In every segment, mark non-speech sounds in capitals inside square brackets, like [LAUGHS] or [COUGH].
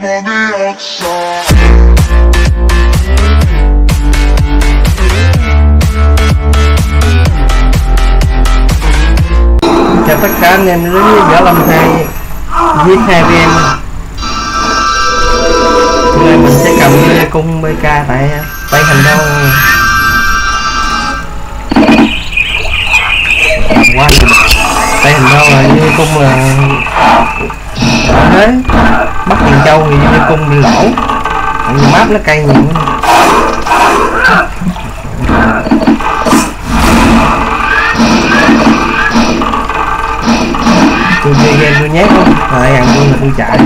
I'm on the outside. chào tất cả anh em đến với võ lâm hai giết hai với em hôm nay mình sẽ cầm cung bk tại tay thành đô làm quá tay thành đô là như cung là đấy bắt thằng châu thì như cung bị lỗ. Tại map nó cay nhiều. Tôi chơi game tôi nhét không thời ăn tôi là tôi chạy.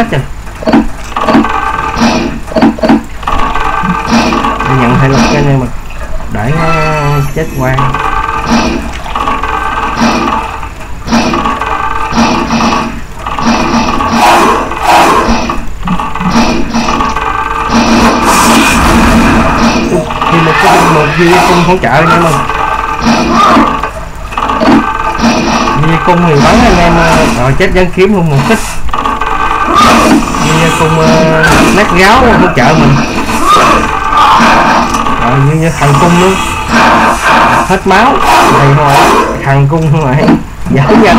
Chết kìa. Để nhận thể lực cho nên mà để nó chết quang thì một cái một dây cung hỗ trợ anh em ơi dây cung thì bắn anh em ờ, rồi chết dân kiếm luôn, một kích như cung ờ, uh, nát gáo hỗ trợ mình. Rồi như, như thằng cung luôn. Hết máu. Này hồi thằng cung không lại giỏi nhanh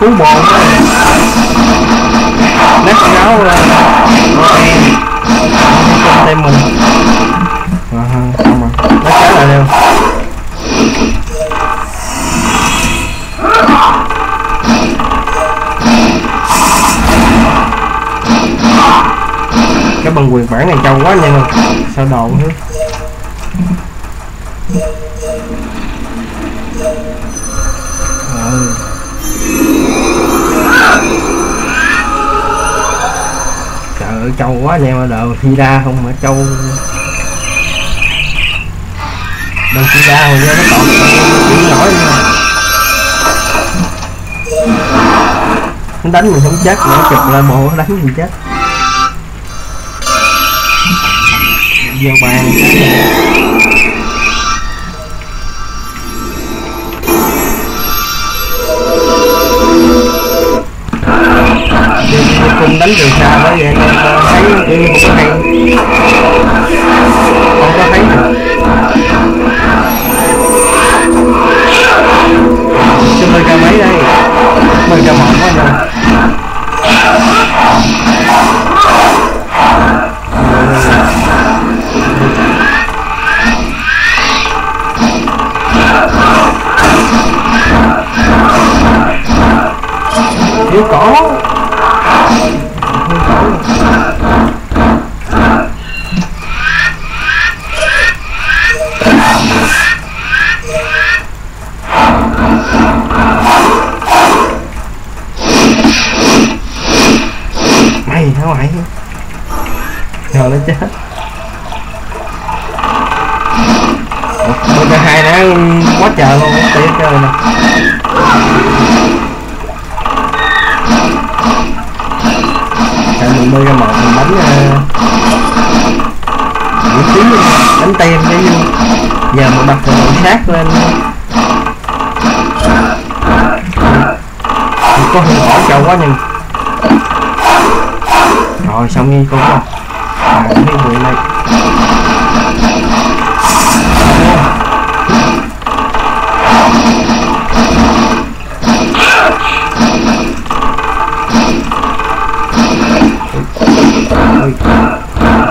cứu bồn đó. nát gáo lên con em tay mình. Rồi không rồi nó gáo lại đều. Bằng quyền bản này trâu quá nha sao đồ nữa ừ. trời ơi trâu quá nha mà đồ thi ra không mà trâu đâu thi ra hồi nó còn chịu nổi nha, nó đánh mình không chết nó chụp lại bộ đánh mình chết. Vô bàn cùng đánh đường xa với vậy anh em thấy đi một cái hay. Không có thấy được. 你搞。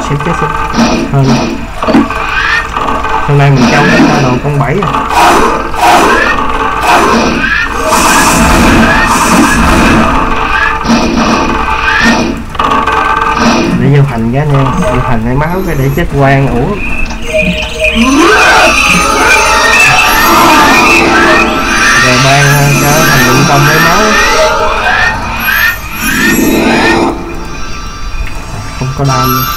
Sẽ chết sẽ hơn hôm nay mình trâu nó đồ con bảy à. Để vô hành cái nha vô hành lấy máu cái để chết quan ủa rồi ban ờ, cho thành luyện công lấy máu. Không có đau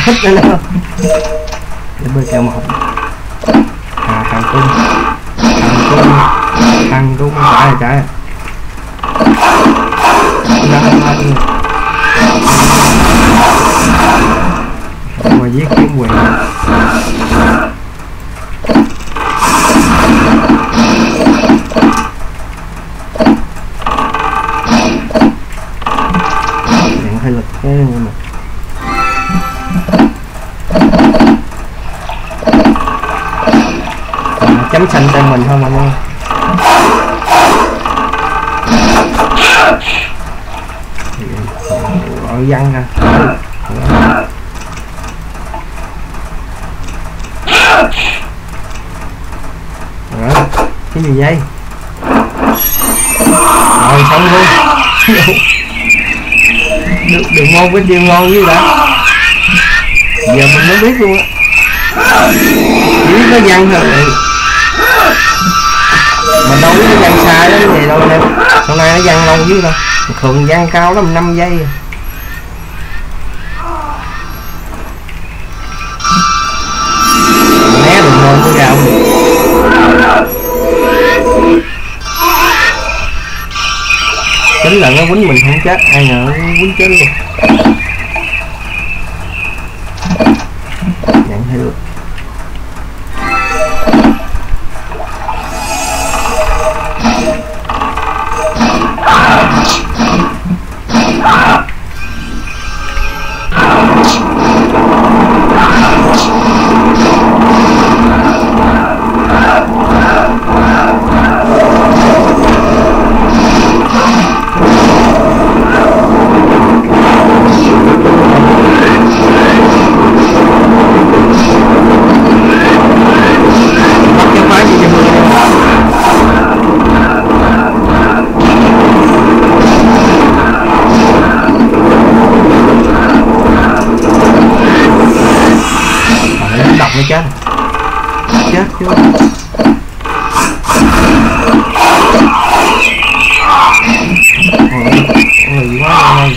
hết một nè để bơi kèo một à thằng cung thằng cung thằng cung chạy chạy ra ra mà giết kiếm quyền điện hơi lực thế nhưng mà. Xanh tay mình thôi mọi người ở văn ra rồi, cái gì vậy? Rồi, xong luôn. Được được ngon với điều ngon với đã. Giờ mình mới biết luôn á. Chỉ biết nó văng thôi mà đâu biết nó văng xa lắm vậy đâu nè. Hôm nay nó dăng lâu chứ đâu. Thường dăng cao lắm 5 giây. Né được ngon cái gạo tính là nó quýnh mình không chết. Ai ngờ nó quýnh chết luôn. Nó độc nó chết chết chứ Ôi, lì quá rồi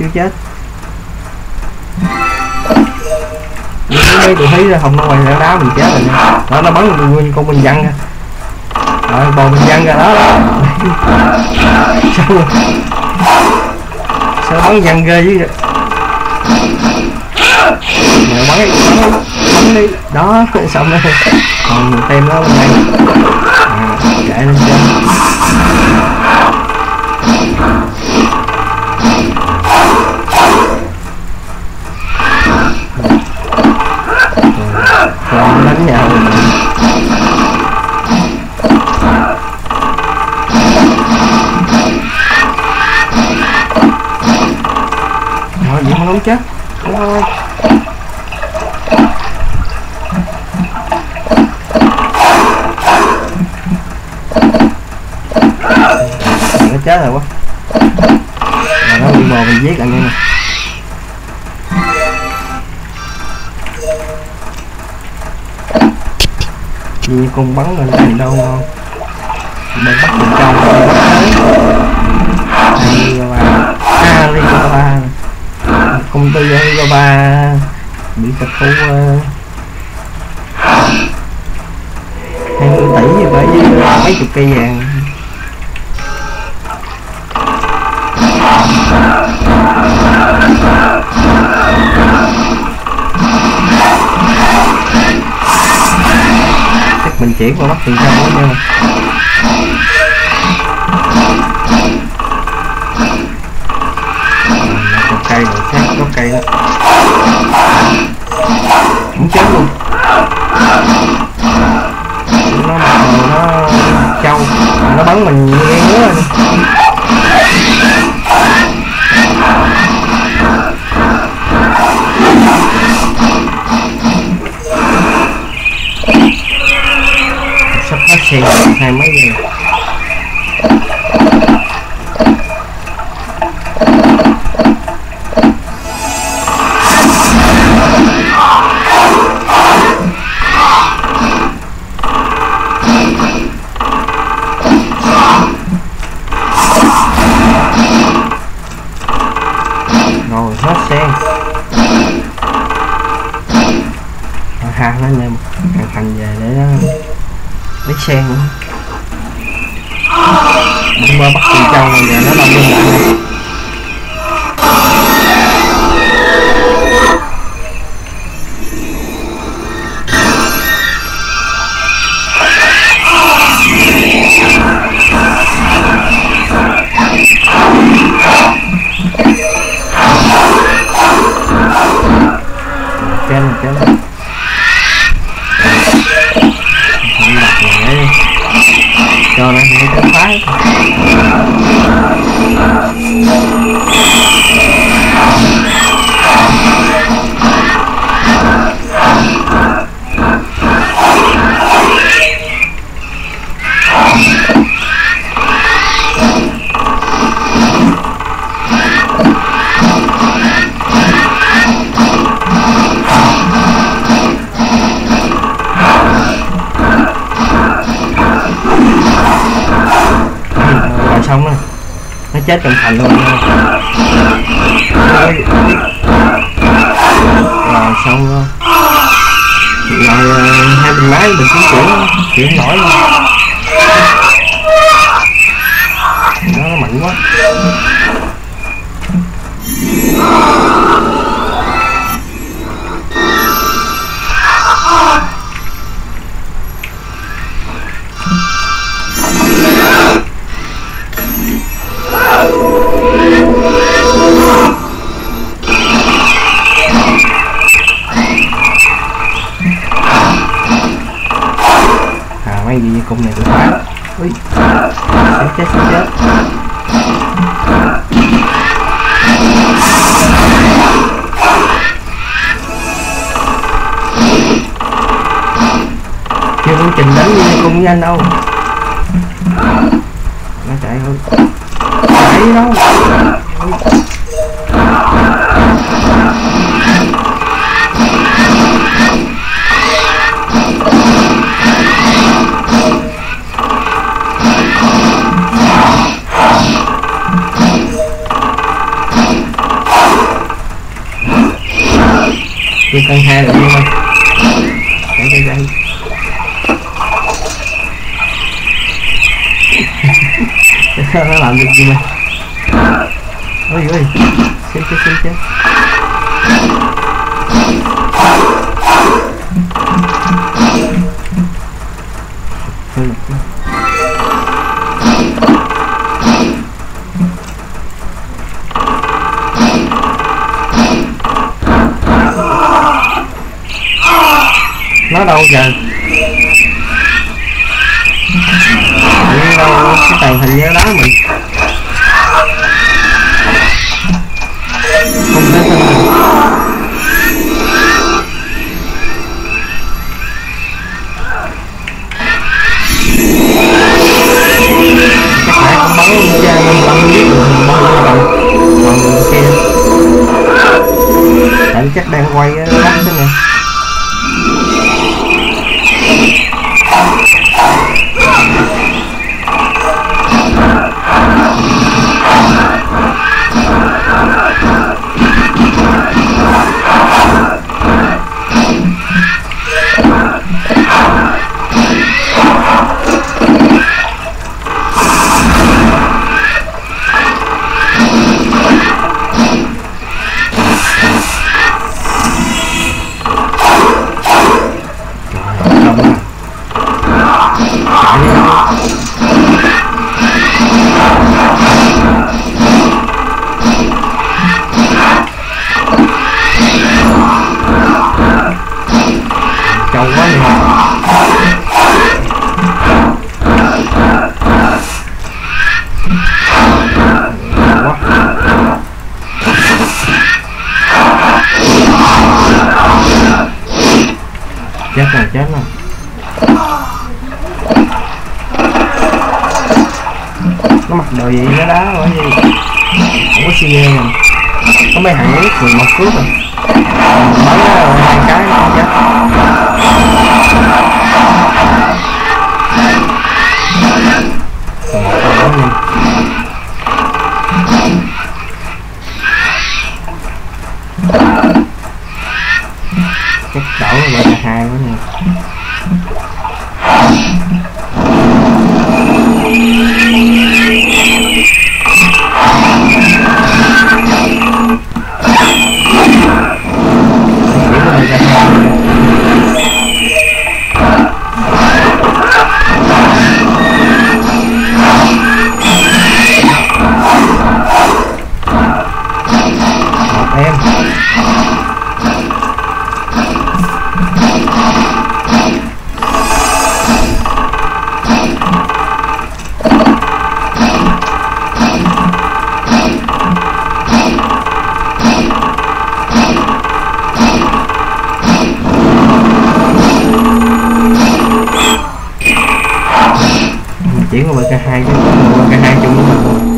chưa chết. Những cái tôi thấy ra hồng nó ngoài đá mình chết rồi nha. Đó nó bắn mình nguyên con mình văng ra. Rồi bò mình văng ra đó. Đó [LAUGHS] sao sao bắn văng ghê chứ mẹ bắn đi bắn đi bắn đi. Đó [LAUGHS] xong rồi. Còn mình tem nó bên đây à, chạy lên trên còn đánh nhau rồi vậy không chết Thôi nó chết rồi quá. Mà nó bị bò mình giết anh nha như con bắn lên thành đâu ờ, ngon mình bắt mình trong rồi bắt à, tới Alibaba Alibaba công ty Alibaba bị tịch thu ờ. hai mươi tỷ vậy với mấy chục cây vàng. Chuyển qua bắt tiền trong đó 别拿呀 con hai lượm luôn để đây đây [LAUGHS] nó làm được gì mà? Ôi ôi. Xem xem xem xem đang quay ờ, lắc thế này. nó mặc đồ gì nó đá rồi gì? Không có CG nè à. có mấy hàng nhất người một cướp rồi mấy rồi hàng cái nó không chết. Thank you. chuyển qua bk hai chứ bk hai chung với mình.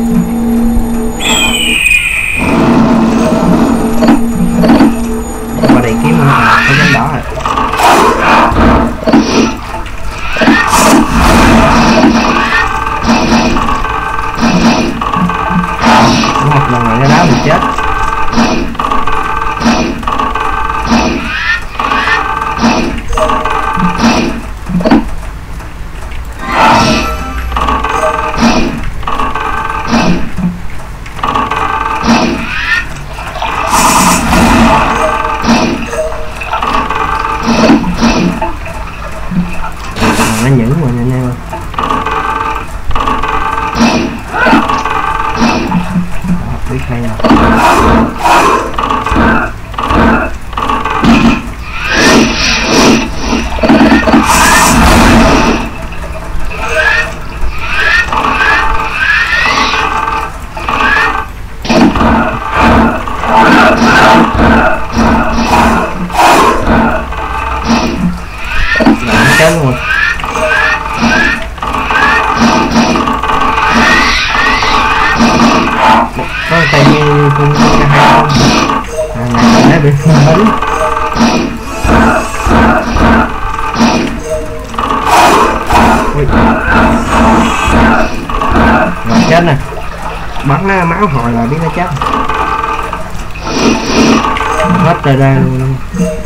ra ra luôn.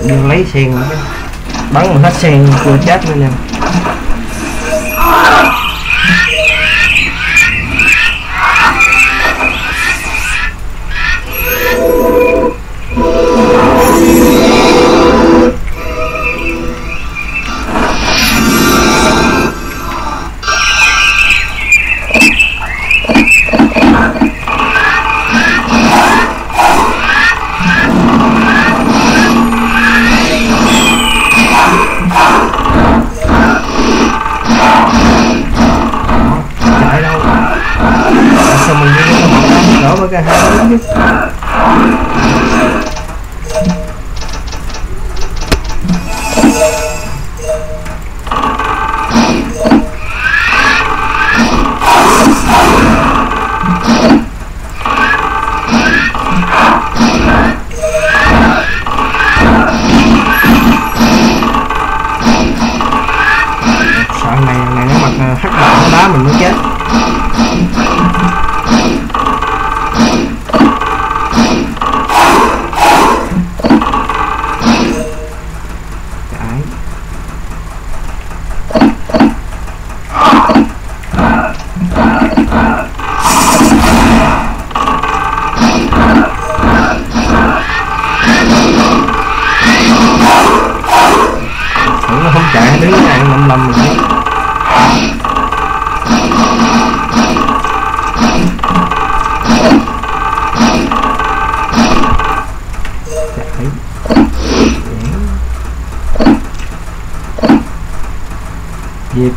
Luôn lấy sen bắn mà hết sen chưa chết nữa nè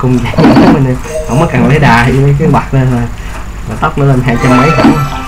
cung. Vậy [LAUGHS] mình không có cần lấy đà cái bạc lên mà mà tóc nó lên hai trăm mấy. cũng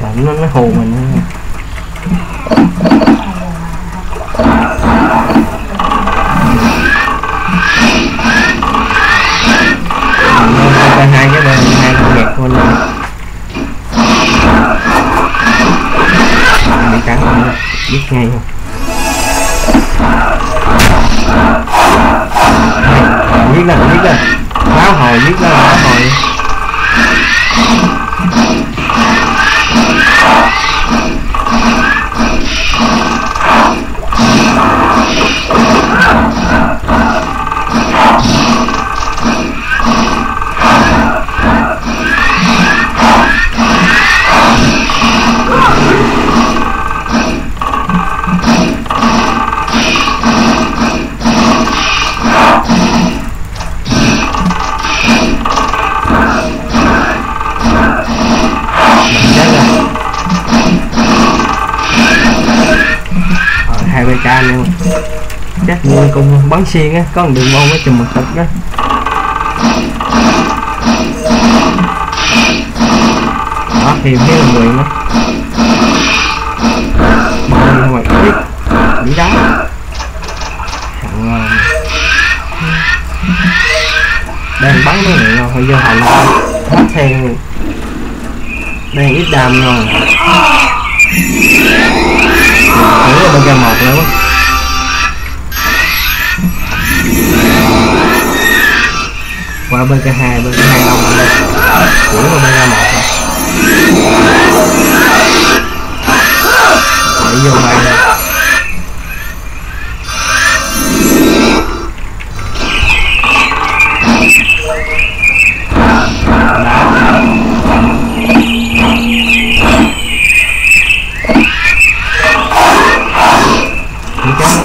หลังมันไม่โหมัน anh em chắc như con bắn xiên á, có một đường môn với chùm một thịt á đó, thì thấy là người đó bơi ngoài biết đi đá. Ngon đang bắn mấy người ngon phải vô hồng hết theo đang ít đam ngon thử là bên kia một nữa qua bên cái hai, bên cái hai ông lên thử là bên ra một để vô bay lên Đi cái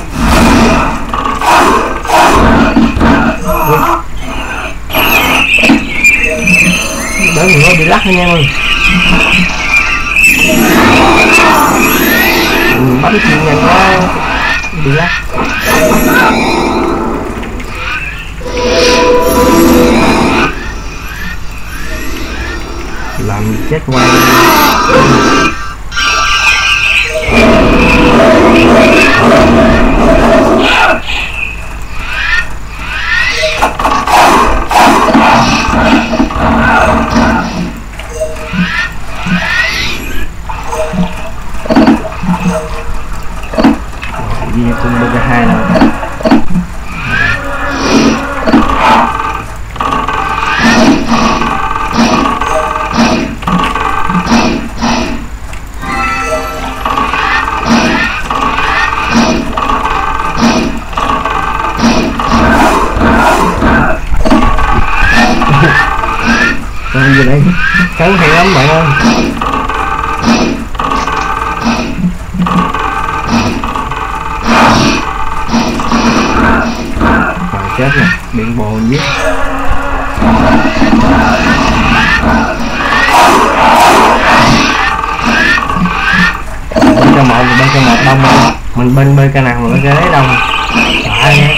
Đỡ mình có lắc anh em ơi bắt cái thằng này nó bị lắc làm chết ngoài Gì cùng bên hai nào Làm gì đây? Cắn hay lắm bạn ơi chết rồi, điện bồ giết Bên cho một, bên cho một đông rồi. Mình bên bên cái nào mà cái đấy đông phải nhé.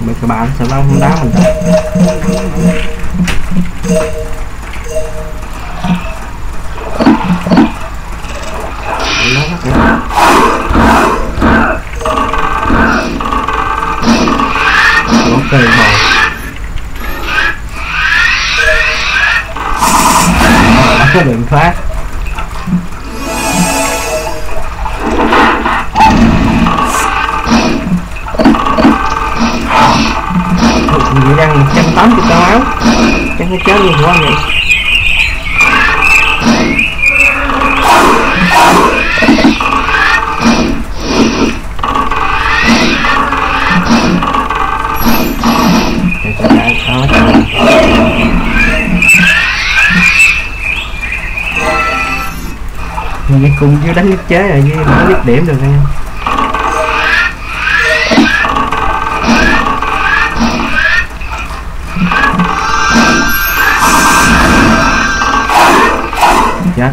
Mấy cái bạn sẽ mang không đá mình ta nó bắt nó có đường pháp 180 cao áo Chắc nó luôn quá vậy? Vậy cùng chưa đánh nhất chế rồi với đánh biết điểm được em. Chết.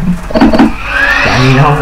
Chạy gì đâu?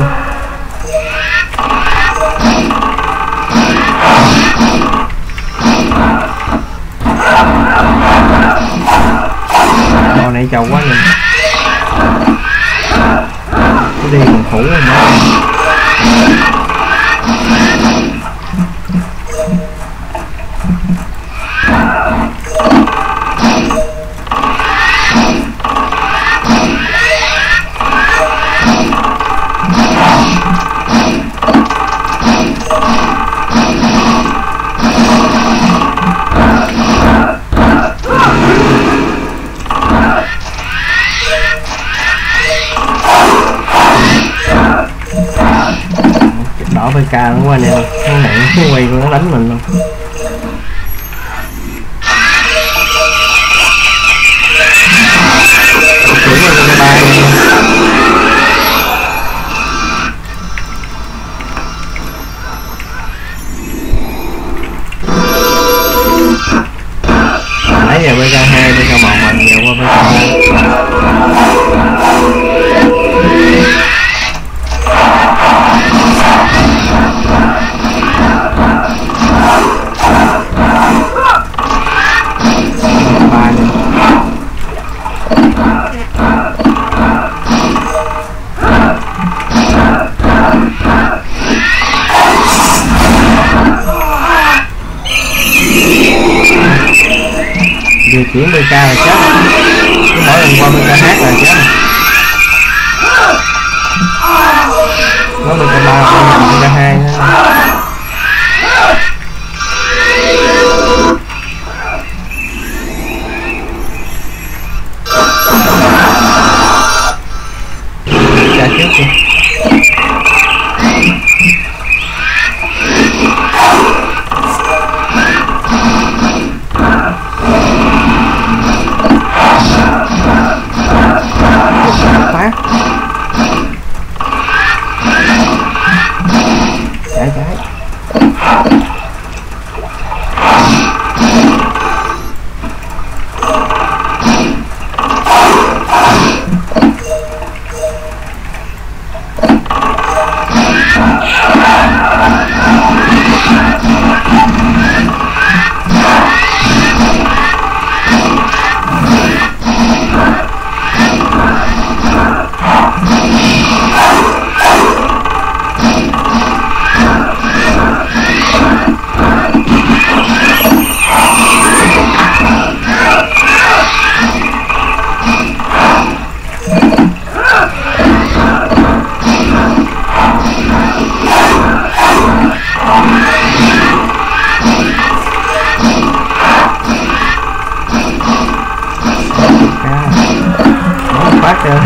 trời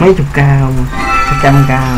mấy chục cao trăm cao.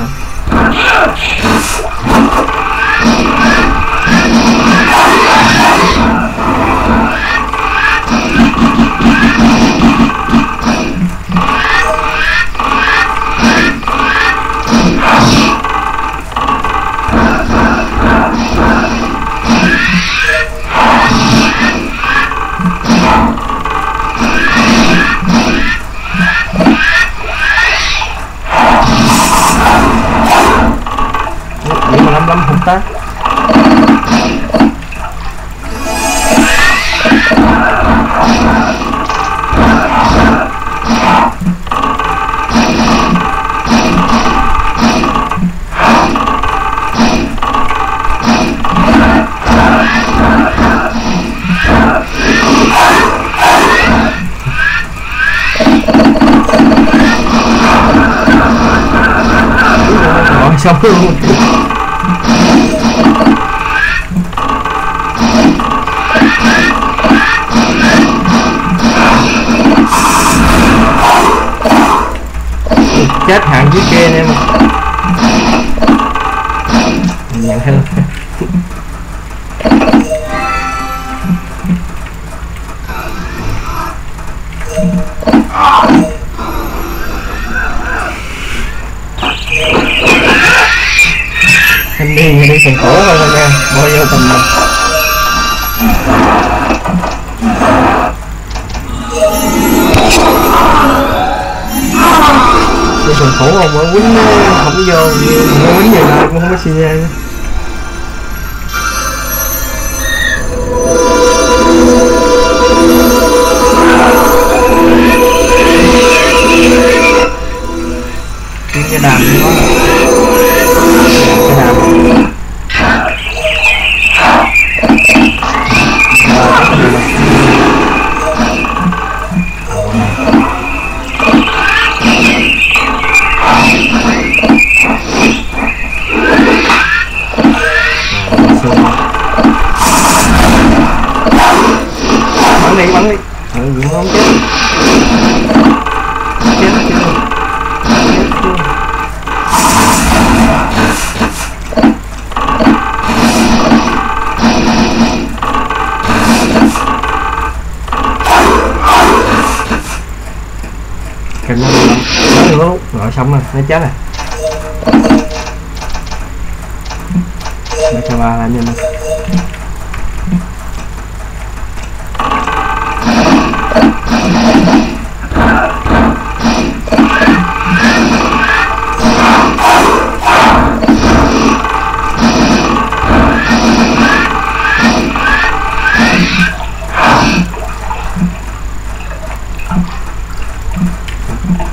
小朋友。chết hạng dưới kia anh em nhận hình tâm lên cái sườn khổ không á quýnh không vô quýnh gì lại cũng không có xi nhan thấy chết à? rồi Mày cho ba là nhanh đi.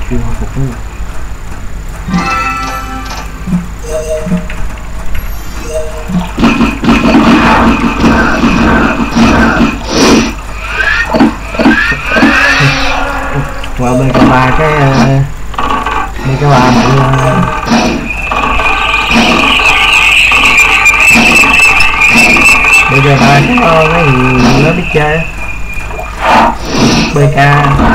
chưa hồi phục nữa qua bên cái ba cái ờ, bên cái ba mọi ờ. bây giờ ba có ờ, nó biết chơi. BK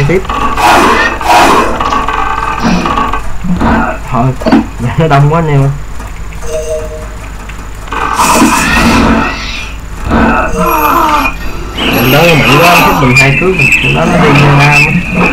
lại tiếp. Thôi, để nó đông quá anh em mình đó mạnh quá chút mình hai cước mình đó nó đi như nam á.